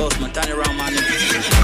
boss, man, turn around, man.